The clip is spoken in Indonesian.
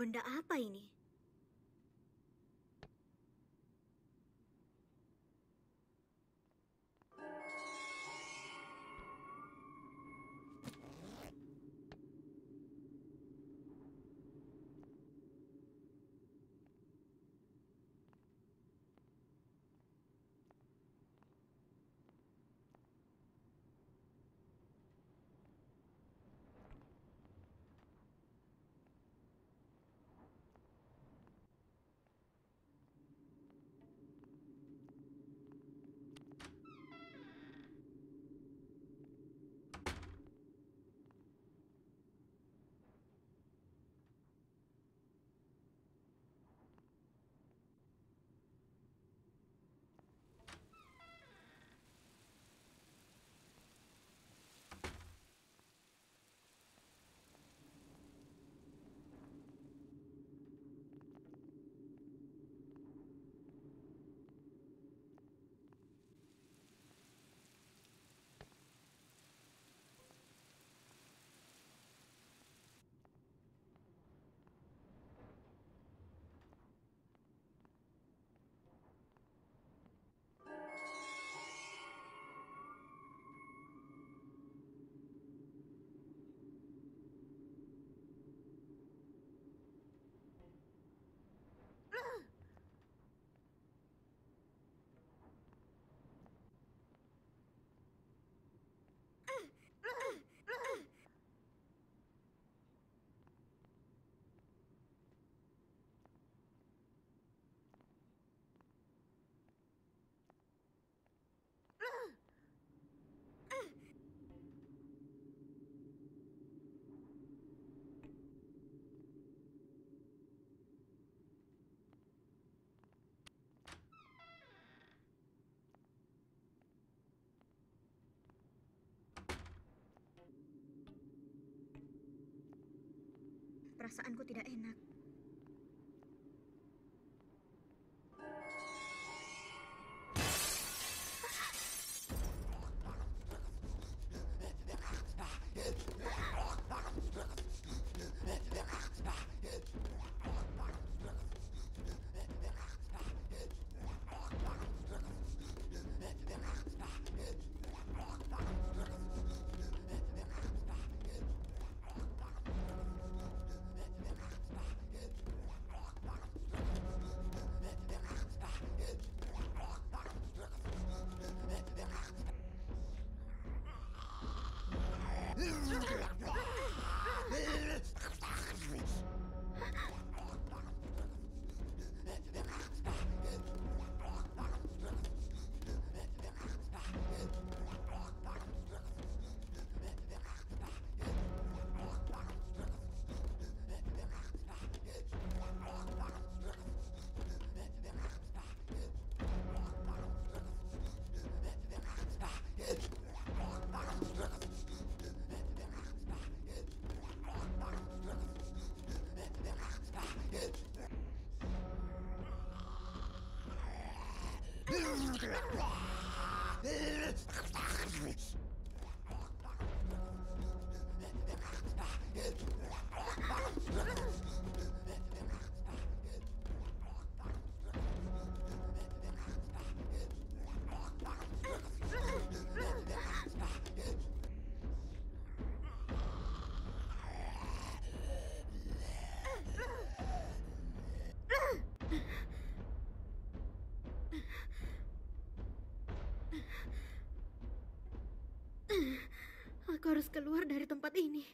Benda apa ini? Perasaanku tidak enak. Oh, Ugh! Aku harus keluar dari tempat ini.